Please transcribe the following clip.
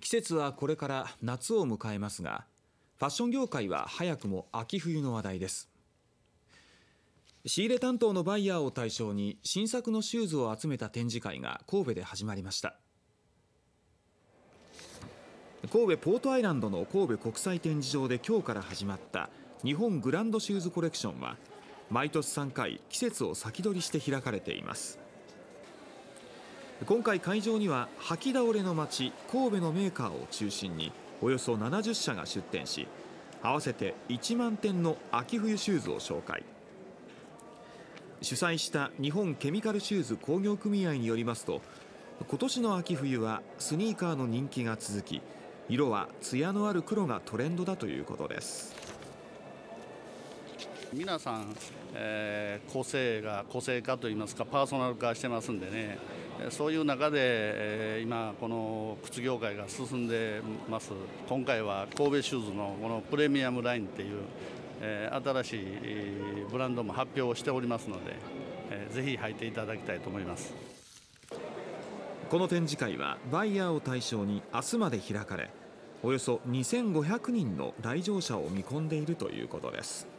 季節はこれから夏を迎えますがファッション業界は早くも秋冬の話題です。仕入れ担当のバイヤーを対象に新作のシューズを集めた展示会が神戸で始まりました。神戸ポートアイランドの神戸国際展示場で今日から始まった日本グランドシューズコレクションは毎年3回季節を先取りして開かれています。今回会場には履き倒れの街神戸のメーカーを中心におよそ70社が出展し合わせて1万点の秋冬シューズを紹介。主催した日本ケミカルシューズ工業組合によりますと今年の秋冬はスニーカーの人気が続き色は艶のある黒がトレンドだということです。皆さん、えー、個性が個性化といいますかパーソナル化してますんでね。そういう中で、えー、今この靴業界が進んでます。今回は神戸シューズのこのプレミアムラインっていう、えー、新しいブランドも発表しておりますので、えー、ぜひ履いていただきたいと思います。この展示会はバイヤーを対象に明日まで開かれおよそ2500人の来場者を見込んでいるということです。